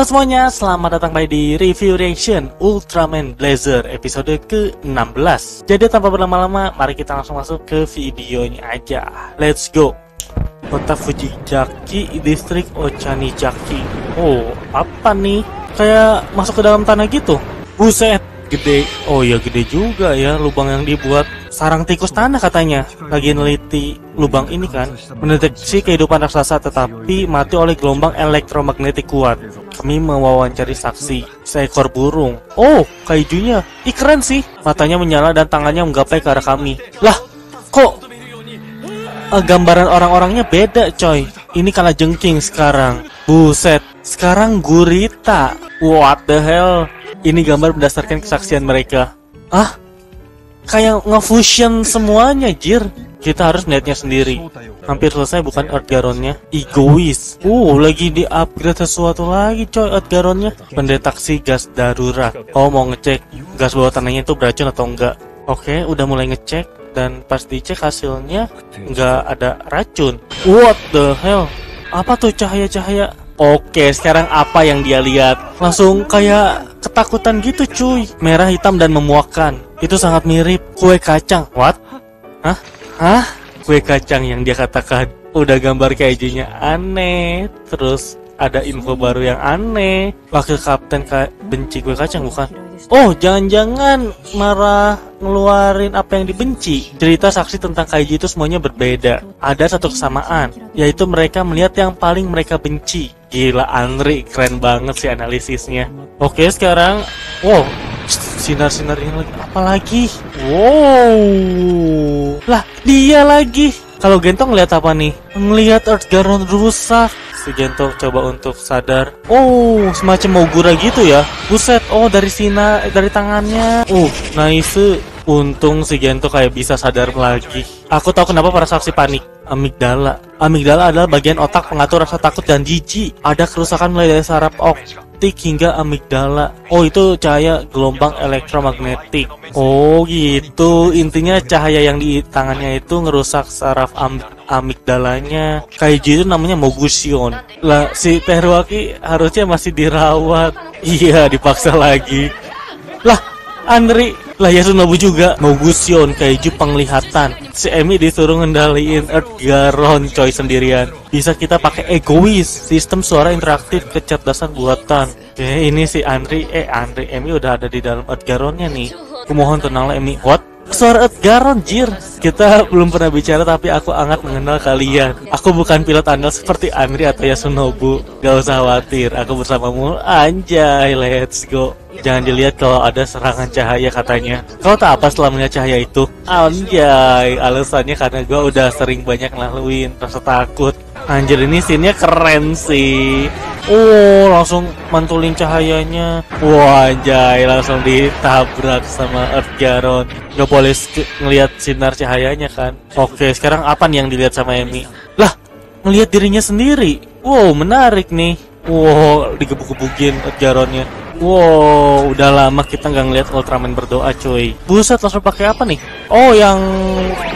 Halo semuanya, selamat datang kembali di Review Reaction Ultraman Blazer episode ke-16. Jadi tanpa berlama-lama, mari kita langsung masuk ke videonya aja. Let's go. Kota Fujijaki, distrik Ochanijaki Oh, apa nih? Kayak masuk ke dalam tanah gitu? Buset, gede. Oh ya gede juga ya lubang yang dibuat. Sarang tikus tanah katanya. Lagi neliti lubang ini kan. Mendeteksi kehidupan raksasa tetapi mati oleh gelombang elektromagnetik kuat kami mewawancari saksi seekor burung. Oh kaijunya. Ih, keren sih. Matanya menyala dan tangannya menggapai ke arah kami. Lah kok? Uh, gambaran orang-orangnya beda coy. Ini kalah jengking sekarang. Buset sekarang gurita. What the hell? Ini gambar berdasarkan kesaksian mereka. Ah kayak ngefusion semuanya jir kita harus melihatnya sendiri hampir selesai bukan Earthgaronnya egois uh lagi di upgrade sesuatu lagi coy Earthgaronnya pendeteksi gas darurat oh mau ngecek gas bawah tanahnya itu beracun atau enggak oke udah mulai ngecek dan pas dicek hasilnya nggak ada racun what the hell apa tuh cahaya-cahaya Oke, sekarang apa yang dia lihat? Langsung kayak ketakutan gitu cuy. Merah, hitam, dan memuakan. Itu sangat mirip kue kacang. What? Hah? Hah? Kue kacang yang dia katakan. Udah gambar kayaknya aneh. Terus ada info baru yang aneh. Wakil kapten kayak benci kue kacang bukan? Oh, jangan-jangan marah ngeluarin apa yang dibenci. Cerita saksi tentang kaiji itu semuanya berbeda. Ada satu kesamaan, yaitu mereka melihat yang paling mereka benci. Gila, Andri, keren banget sih analisisnya. Oke, sekarang, wow, sinar-sinar ini lagi apa lagi? Wow, lah dia lagi. Kalau Gentong lihat apa nih? Melihat Earth Garon rusak. Si Gento coba untuk sadar. Oh, semacam Mogura gitu ya. Buset. Oh, dari sini dari tangannya. Uh, nice. Untung si Gento kayak bisa sadar lagi. Aku tahu kenapa para saksi panik. Amigdala. Amigdala adalah bagian otak pengatur rasa takut dan jijik. Ada kerusakan mulai dari saraf optik hingga amigdala. Oh, itu cahaya gelombang elektromagnetik. Oh, gitu. Intinya cahaya yang di tangannya itu ngerusak saraf am amigdalanya. Kaiji itu namanya Mogusion. Lah, si Teruaki harusnya masih dirawat. Iya, dipaksa lagi. Lah, Andri lah Yasunobu juga. Mogusion Kaiju penglihatan si Emi disuruh ngendaliin Earth Garon coy sendirian. Bisa kita pakai egois sistem suara interaktif kecerdasan buatan. Oke ini si Andri eh Andri Emi udah ada di dalam Earth Garonnya nih. Kumohon tenanglah Emi. What? Suara Edgaron jir kita belum pernah bicara tapi aku sangat mengenal kalian aku bukan pilot andal seperti Andri atau Yasunobu gak usah khawatir aku bersamamu anjay let's go Jangan dilihat kalau ada serangan cahaya katanya. Kau tak apa setelah melihat cahaya itu? Anjay, alasannya karena gue udah sering banyak ngelaluin rasa takut. Anjir ini scene-nya keren sih. Oh, langsung mantulin cahayanya. Wah, anjay, langsung ditabrak sama Earth Garon. Gak boleh ngelihat sinar cahayanya kan. Oke, sekarang apa nih yang dilihat sama Emi? Lah, ngelihat dirinya sendiri. Wow, menarik nih. Wow, digebuk-gebukin Earth Garonnya. Wow, udah lama kita nggak ngeliat Ultraman berdoa, cuy. Buset, langsung pakai apa nih? Oh, yang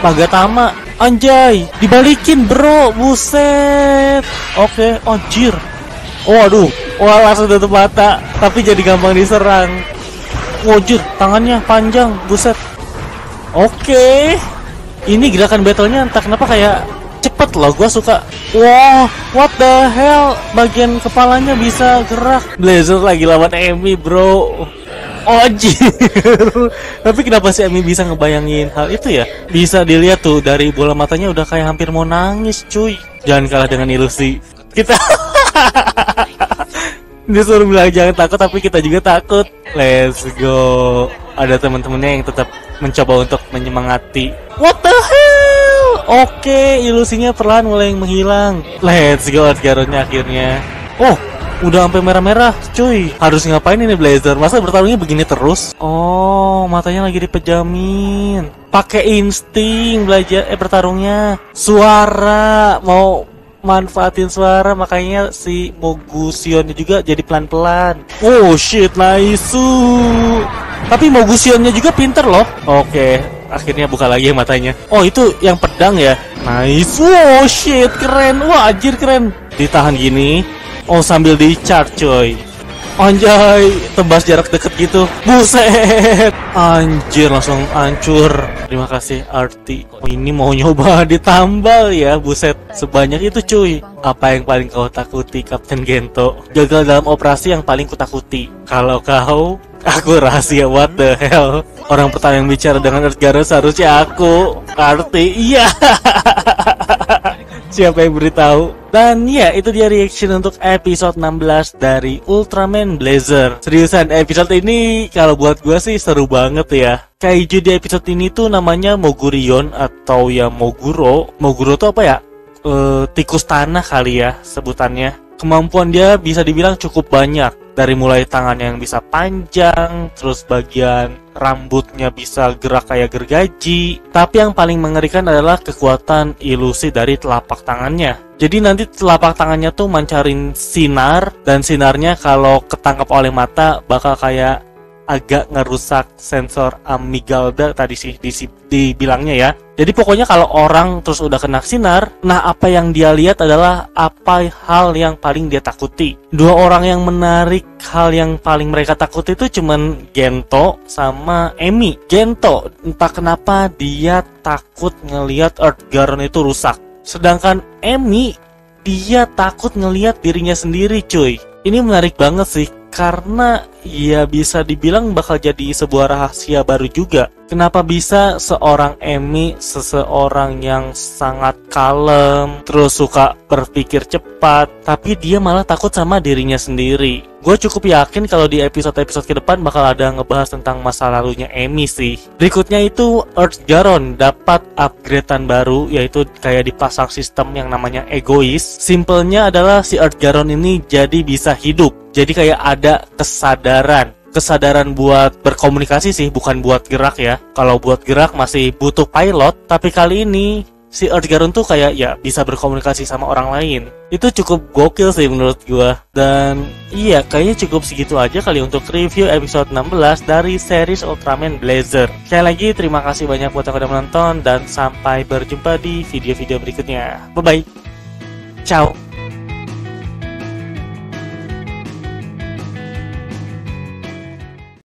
Magatama. Anjay, dibalikin, bro. Buset. Oke, okay. anjir. Oh, aduh. Wah, langsung tutup mata. Tapi jadi gampang diserang. Wajir, tangannya panjang. Buset. Oke. Okay. Ini gerakan battlenya entah kenapa kayak cepet loh gue suka wow what the hell bagian kepalanya bisa gerak Blazer lagi lawan Emi bro Oh Tapi kenapa si Emi bisa ngebayangin hal itu ya? Bisa dilihat tuh dari bola matanya udah kayak hampir mau nangis cuy Jangan kalah dengan ilusi Kita Dia suruh bilang jangan takut tapi kita juga takut Let's go Ada teman-temannya yang tetap mencoba untuk menyemangati What the hell Oke, ilusinya perlahan mulai menghilang. Let's go Garonnya akhirnya. Oh, udah sampai merah-merah, cuy. Harus ngapain ini Blazer? Masa bertarungnya begini terus? Oh, matanya lagi dipejamin. Pakai insting belajar eh bertarungnya. Suara mau manfaatin suara makanya si Mogusionnya juga jadi pelan-pelan. Oh shit, nice. Tapi Mogusionnya juga pinter loh. Oke, akhirnya buka lagi matanya. Oh itu yang pedang ya. Nice. Wow shit keren. Wah anjir keren. Ditahan gini. Oh sambil di charge coy. Anjay, tebas jarak deket gitu. Buset. Anjir, langsung hancur. Terima kasih Arti. Ini mau nyoba ditambal ya, buset. Sebanyak itu cuy. Apa yang paling kau takuti, Kapten Gento? Gagal dalam operasi yang paling kutakuti. Kalau kau, aku rahasia what the hell. Orang pertama yang bicara dengan Earth seharusnya aku. Arti, iya. Siapa yang beritahu? Dan ya, itu dia reaction untuk episode 16 dari Ultraman Blazer. Seriusan, episode ini kalau buat gue sih seru banget ya. Kaiju di episode ini tuh namanya Mogurion atau ya Moguro. Moguro tuh apa ya? E, tikus tanah kali ya sebutannya. Kemampuan dia bisa dibilang cukup banyak dari mulai tangan yang bisa panjang, terus bagian rambutnya bisa gerak kayak gergaji. Tapi yang paling mengerikan adalah kekuatan ilusi dari telapak tangannya. Jadi nanti telapak tangannya tuh mancarin sinar dan sinarnya kalau ketangkap oleh mata bakal kayak agak ngerusak sensor amygdala tadi sih di, dibilangnya ya. Jadi pokoknya kalau orang terus udah kena sinar, nah apa yang dia lihat adalah apa hal yang paling dia takuti. Dua orang yang menarik hal yang paling mereka takuti itu cuman Gento sama Emi. Gento entah kenapa dia takut ngelihat Earth Garon itu rusak. Sedangkan Emi dia takut ngelihat dirinya sendiri cuy. Ini menarik banget sih karena ya bisa dibilang bakal jadi sebuah rahasia baru juga. Kenapa bisa seorang Emmy, seseorang yang sangat kalem, terus suka berpikir cepat, tapi dia malah takut sama dirinya sendiri. Gue cukup yakin kalau di episode-episode ke depan bakal ada ngebahas tentang masa lalunya Emmy sih. Berikutnya itu Earth Garon dapat upgradean baru yaitu kayak dipasang sistem yang namanya egois. Simpelnya adalah si Earth Garon ini jadi bisa hidup. Jadi kayak ada kesadaran kesadaran buat berkomunikasi sih bukan buat gerak ya kalau buat gerak masih butuh pilot tapi kali ini si Earth Garon tuh kayak ya bisa berkomunikasi sama orang lain. Itu cukup gokil sih menurut gua. Dan iya kayaknya cukup segitu aja kali untuk review episode 16 dari series Ultraman Blazer. Sekali lagi terima kasih banyak buat yang udah menonton dan sampai berjumpa di video-video berikutnya. Bye bye ciao